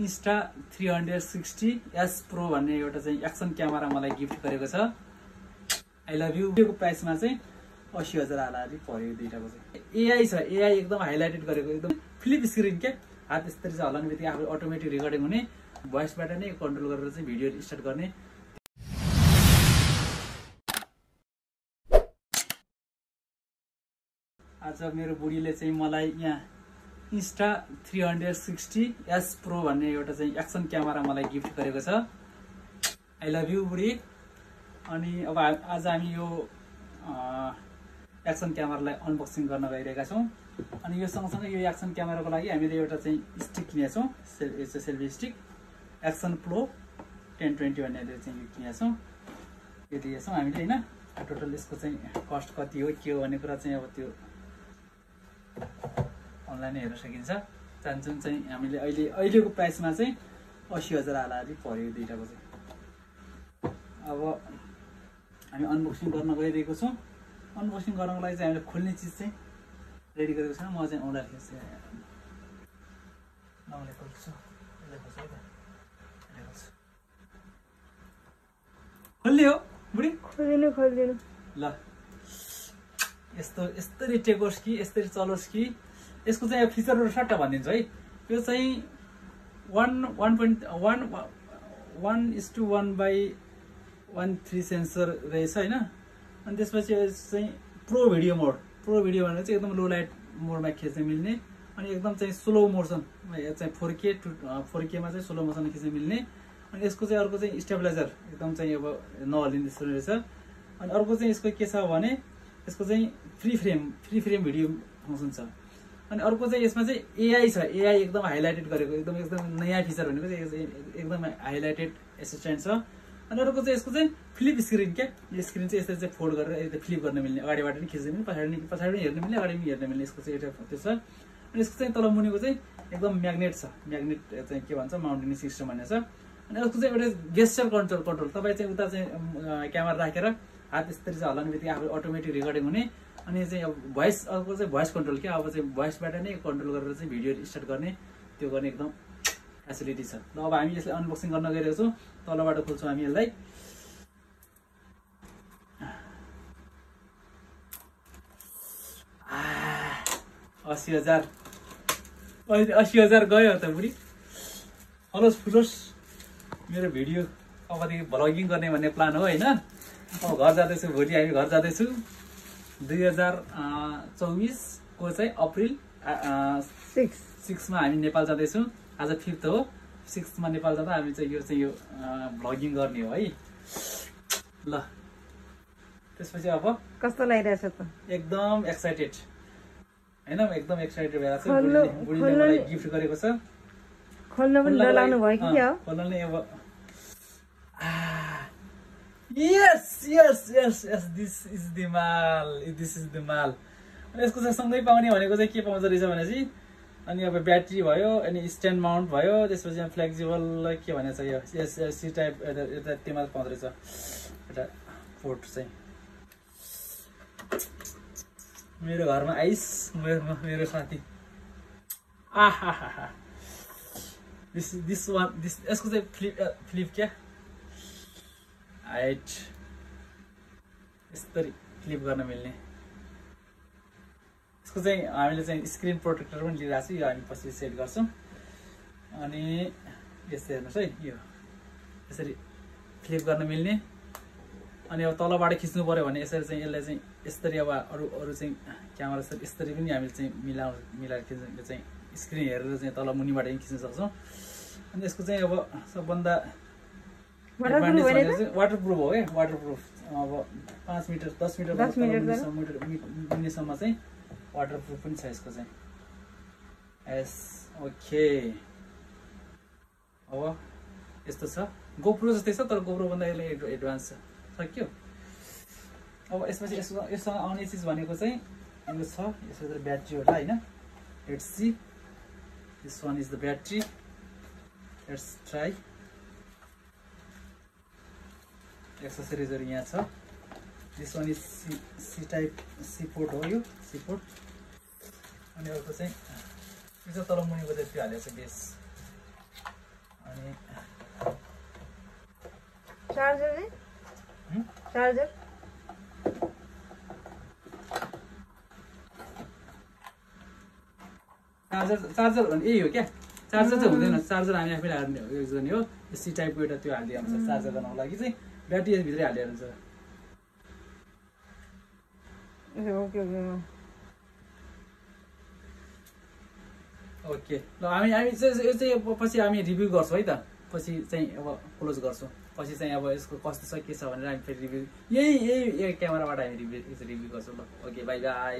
Insta three hundred sixty S pro भन्ने एउटा चाहिँ एक्सन क्यामेरा मलाई गिफ्ट गरेको छ। आई लभ यु यो प्राइसमा चाहिँ असी हजार हालाहाली पर्यो यो दुइटाको चाहिँ। एआई छ। एआई एकदम हाइलाइटेड गरेको एकदम फ्लिप स्क्रिन क्या? हात यसरी चाहिँ हल्लाउने बित्तिकै आफू अटोमेटिक रेकर्डिङ हुने। भोइसबाट नै कन्ट्रोल गरेर चाहिँ भिडियो स्टार्ट गर्ने। आज मेरो बुढीले चाहिँ मलाई यहाँ Insta three hundred sixty S pro भन्ने एउटा चाहिँ एक्सन क्यामेरा मलाई गिफ्ट गरेको छ। आई लभ यु बुढी अनि अब आज हामी यो एक्सन क्यामेरालाई अनबक्सिङ गर्न गइरहेका छौँ। अनि यो सँगसँगै यो एक्सन क्यामेराको लागि हामीले एउटा चाहिँ स्टिक किनेका छौँ सेल यो selfie stick action pro ten twenty भन्ने चाहिँ यो किनेका छौँ यो दिएछौँ हामीले होइन? टोटल यसको चाहिँ कस्ट कति हो के हो भन्ने कुरा चाहिँ अब त्यो अनलाइनै हेर्न सकिन्छ चान्चुन चाहिँ हामीले अहिले अहिलेको प्राइसमा चाहिँ असी हजार हालाहाली पर्यो यो दुइटाको चाहिँ। अब हामी अनबक्सिङ गर्न गइरहेको छौँ। अनबक्सिङ गर्नको लागि चाहिँ हामीले खोल्ने चिज चाहिँ रेडी गरेको छैन। म चाहिँ आउँदाखेरि चाहिँ नआउने खोल्छु। खोल्ने हो बुढी? खोलिदिनु खोलिदिनु। ल। यस्तो यस्तरी टेकोस् कि यस्तरी चलोस् कि यसको चाहिँ फिचरहरू सट्ट भनिदिन्छु है। यो चाहिँ one one point one one is two one by one three sensor रहेछ होइन अनि त्यसपछि चाहिँ pro video mode pro video भनेर चाहिँ एकदम लो लाइट मोडमा खिच्न मिल्ने अनि एकदम चाहिँ स्लो मोसन चाहिँ फोर के टु फोर केमा चाहिँ स्लो मोसनमा खिच्न मिल्ने। अनि यसको चाहिँ अर्को चाहिँ स्टेबलाइजर एकदम चाहिँ अब नहलिने जस्तो रहेछ। अनि अर्को चाहिँ यसको के छ भने यसको चाहिँ free frame free frame video function छ। अनि अर्को चाहिँ यसमा चाहिँ एआई छ। एआई एकदम हाइलाइटेड गरेको एकदम एकदम नयाँ फिचर भनेको चाहिँ एकदम हाइलाइटेड एसिस्टेन्ट छ। अनि अर्को चाहिँ यसको चाहिँ फ्लिप स्क्रिन क्या? स्क्रिन चाहिँ यसरी चाहिँ फोल्ड गरेर यता फ्लिप गर्न मिल्ने अगाडिबाट पनि खिच्न मिल्ने पछाडि पछाडि पनि हेर्न मिल्ने अगाडि पनि हेर्न मिल्ने यसको चाहिँ एउटा त्यो छ। अनि यसको चाहिँ तल मुनिको चाहिँ एकदम म्याग्नेट छ। म्याग्नेट चाहिँ के भन्छ? माउन्टेनिङ सिस्टम भन्ने छ। अनि अर्को चाहिँ एउटा गेस्चर कन्ट्रोल कन्ट्रोल तपाईँ चाहिँ उता चाहिँ क्यामेरा राखेर हात यसरी चाहिँ हल्लाउने बित्तिकै आफू अटोमेटिक रेकर्डिङ हुने। अनि चाहिँ अब भोइस अर्को चाहिँ भोइस कन्ट्रोल क्या अब चाहिँ भोइसबाट नै कन्ट्रोल गरेर चाहिँ भिडियो स्टार्ट गर्ने त्यो गर्ने एकदम फेसिलिटी छ। ल अब हामी यसलाई अनबक्सिङ गर्न गइरहेको छौँ। तलबाट खोल्छौँ हामी यसलाई। असी हजार। अहिले असी हजार गयो त बुढी। फलोस् फुलोस्। मेरो भिडियो अबदेखि भ्लगिङ गर्ने भन्ने प्लान हो होइन? अब घर जाँदैछु भोलि हामी घर जाँदैछु। दुई हजार चौबिसको चाहिँ अप्रिल सिक्स। सिक्समा हामी नेपाल जाँदैछौँ। आज फिफ्थ हो। सिक्समा नेपाल जाँदा हामी चाहिँ यो चाहिँ यो भ्लगिङ गर्ने हो है। ल त्यसपछि अब कस्तो लागिरहेछ त? एकदम एक्साइटेड होइन एकदम एक्साइटेड बुढीले खोल्नु- मलाई गिफ्ट गरेको छ। खोल्न पनि खोल्नको डराउनु लागि- भयो कि अब यस यस यस यस this is the mall this is the mall अनि यसको चाहिँ सँगै पाउने भनेको चाहिँ के पाउँदो रहेछ भने चाहिँ अनि अब ब्याट्री भयो अनि स्ट्यान्ड माउन्ट भयो त्यसपछि फ्लेक्सिबल के भनेको छ यो यस सी टाइप यता पाउँदो रहेछ। एउटा पोर्ट चाहिँ। मेरो घरमा आइस मेरो मेरो साथी। आहा दिस दिस वान दिस यसको चाहिँ फ्लिप फ्लिप क्या? हाइट यस्तरी फ्लिप गर्न मिल्ने। यसको चाहिँ हामीले चाहिँ स्क्रिन प्रोटेक्टर पनि लिइरहेको छु यो हामी पछि सेट गर्छौँ। अनि यस्तो हेर्नुहोस् है यो। यसरी फ्लिप गर्न मिल्ने। अनि अब तलबाट खिच्नु पऱ्यो भने यसरी चाहिँ यसलाई चाहिँ यसरी अब अरू अरू चाहिँ क्यामेरा सर यसरी पनि हामीले चाहिँ मिलाउ मिलाएर खिच्नु चाहिँ स्क्रिन हेरेर चाहिँ तल मुनिबाट पनि खिच्न सक्छौँ। अनि यसको चाहिँ अब सबभन्दा? वाटर प्रुफ हो क्या वाटर प्रुफ अब पाँच मिटर दस मिटर मिटर? मुनिसम्म- चाहिँ वाटर प्रुफ पनि छ यसको चाहिँ। एस ओके अब यस्तो छ। गोप्रो जस्तै छ तर गोप्रोभन्दा यसले एड- एडभान्स छ। सक्यो? अब यसपछि यसको यससँग आउने चिज भनेको चाहिँ यो छ। यसको चाहिँ ब्याट्री होला होइन। Let's see this one is the battery let's try एक्सेसरिजहरू यहाँ छ। This one C C type support हो यो सिपोर्ट अनि अर्को चाहिँ यो चाहिँ तल मुनिको चाहिँ त्यो हालेको छ बेस। अनि चार्जर चार्जर चार्जर चार्जर भने यही हो क्या? चार्जर चाहिँ हुँदैन। चार्जर हामी आफैले हाल्ने हो। युज गर्ने हो। सी टाइपको एउटा त्यो हालिदियो हुन्छ चार्जर गर्नको लागि चाहिँ। ब्याट्री भित्रै हालिदिएर हुन्छ। ओके ल हामी हामी चाहिँ यो चाहिँ पछि हामी रिभ्यू गर्छौँ है त। पछि चाहिँ अब क्लोज गर्छौँ। पछि चाहिँ अब यसको कस्तो छ के छ भनेर हामी फेरि रिभ्यू यही यही यही क्यामेराबाट हामी रिभ्यू रिभ्यू गर्छौँ ल। Okay by by